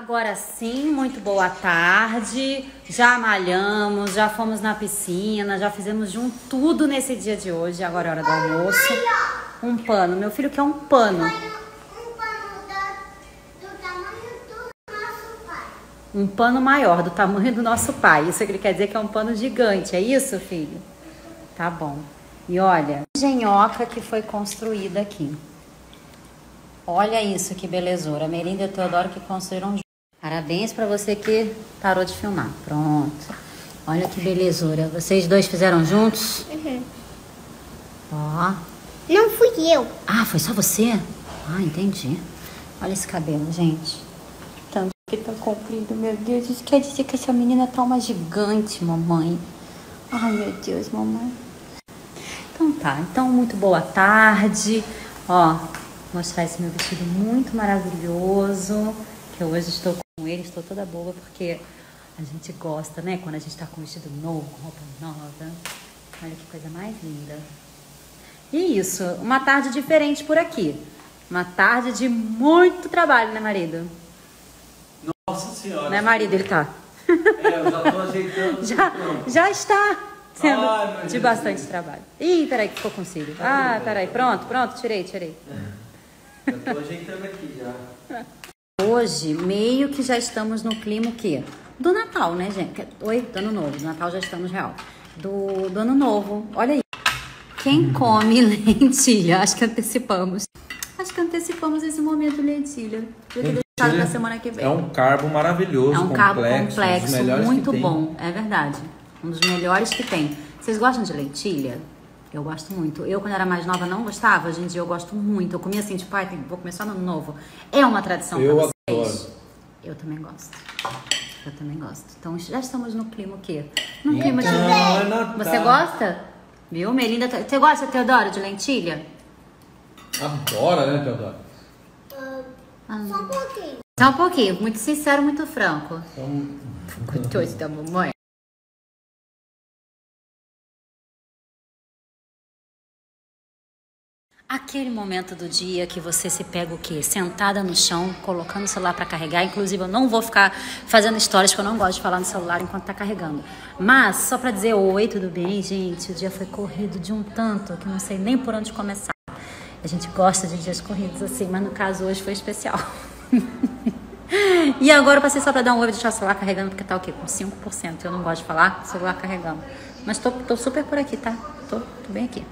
Agora sim, muito boa tarde. Já malhamos, já fomos na piscina, já fizemos de um tudo nesse dia de hoje. Agora é hora do almoço. Um pano. Meu filho quer um pano. Um pano da, do tamanho do nosso pai. Um pano maior, do tamanho do nosso pai. Isso que ele quer dizer que é um pano gigante. É isso, filho? Tá bom. E olha, a engenhoca que foi construída aqui. Olha isso, que belezura. A Melinda e o Teodoro que construíram. Parabéns pra você que parou de filmar. Pronto. Olha que belezura. Vocês dois fizeram juntos? Ó. Não fui eu. Ah, foi só você? Ah, entendi. Olha esse cabelo, gente. Tanto que tá comprido, meu Deus. Isso quer dizer que essa menina tá uma gigante, mamãe. Ai, meu Deus, mamãe. Então tá. Então, muito boa tarde. Ó, mostrar esse meu vestido muito maravilhoso. Que eu hoje estou com ele, estou toda boa porque a gente gosta, né? Quando a gente tá com vestido novo, com roupa nova. Olha que coisa mais linda. E isso, uma tarde diferente por aqui. Uma tarde de muito trabalho, né, marido? Nossa senhora. Né, marido? Ele tá. É, eu já tô ajeitando. Já, já está sendo Ai, de bastante trabalho. Ih, peraí, que ficou com cílio. Ah, peraí, pronto, pronto, tirei, tirei. Já tô ajeitando aqui já. Hoje, meio que já estamos no clima o quê? Do Natal, né, gente? Oi, do Ano Novo. Do Natal já estamos real. Do, do Ano Novo. Olha aí. Quem come lentilha? Acho que antecipamos. Acho que antecipamos esse momento lentilha. Deixado pra semana que vem. É um carbo maravilhoso, É um carbo complexo, um dos complexo, que muito bom, é verdade. Um dos melhores que tem. Vocês gostam de lentilha? Eu gosto muito. Eu, quando era mais nova, não gostava. Hoje em dia eu gosto muito. Eu comia assim, tipo, ai, tem- vou começar no ano novo. É uma tradição Eu. Eu também gosto. Eu também gosto. Então já estamos no clima o quê? No clima de. Então, é Natal. Você gosta? Viu, Melinda? Você gosta, Teodoro, de lentilha? Adora, né, Teodoro? Ah, Só um pouquinho. Só um pouquinho. Muito sincero, muito franco. Então, Gostoso da mamãe. Aquele momento do dia que você se pega o quê? Sentada no chão, colocando o celular para carregar. Inclusive, eu não vou ficar fazendo histórias porque eu não gosto de falar no celular enquanto tá carregando. Mas, só para dizer oi, tudo bem, gente? O dia foi corrido de um tanto que não sei nem por onde começar. A gente gosta de dias corridos assim, mas no caso hoje foi especial. E agora eu passei só pra dar um oi e deixar o celular carregando, porque tá o quê? Com 5%. Eu não gosto de falar celular carregando. Mas tô, tô super por aqui, tá? Tô, tô bem aqui.